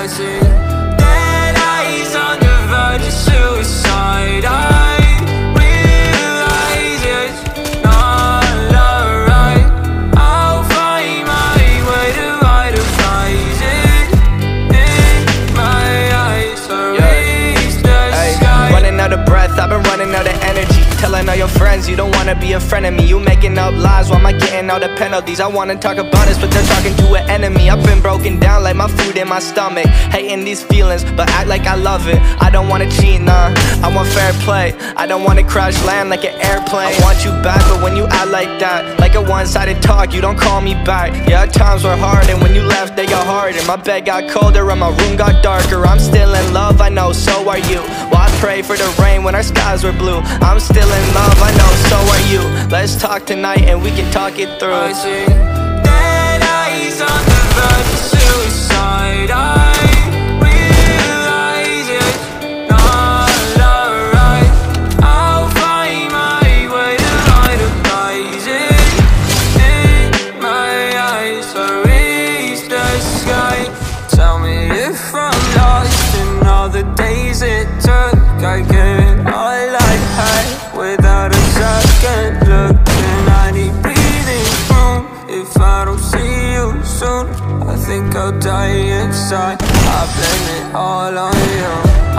I see your friends you don't wanna be a friend of me. You making up lies, why am I getting all the penalties? I wanna talk about this, but they're talking to an enemy. I've been broken down like my food in my stomach. Hating these feelings, but act like I love it. I don't wanna cheat, nah. I want fair play. I don't wanna crash land like an airplane. I want you back, but when you act like that, like a one-sided talk, you don't call me back. Yeah, times were hard, and when you left, they got harder. My bed got colder, and my room got darker. I'm still in love, I know, so are you. Well, I pray for the were blue. I'm still in love, I know, so are you. Let's talk tonight, and we can talk it through. I see dead eyes on the verge of suicide. I soon. I think I'll die inside. I blame it all on you.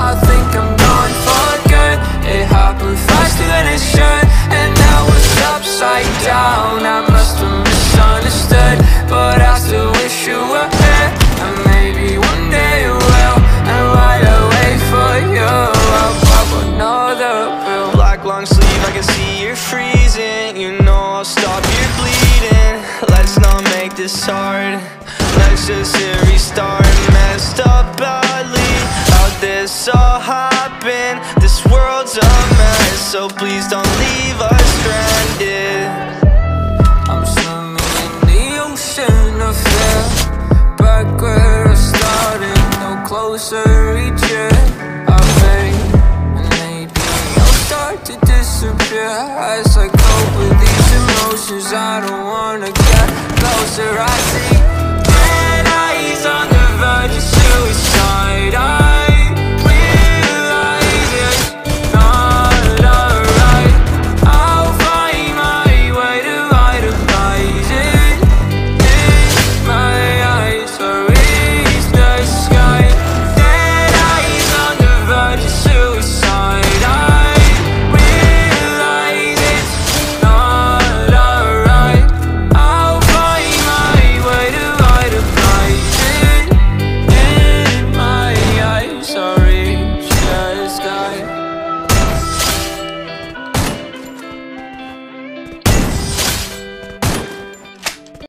I think I'm gone for good. It happened faster than it should. And now it's upside down. I must have misunderstood. But I still wish you were here. And maybe one day you will. And I wait for you, I'll pop another pill. Black long sleeve, I can see you're freezing. You know I'll stop your bleeding. Let's not make this hard. Let's just hit restart. Messed up badly. How'd this all happen? This world's a mess, so please don't leave us stranded. I'm swimming in the ocean of fear Back where I started, no closer reaching I think and maybe I'll start to disappear As closer I see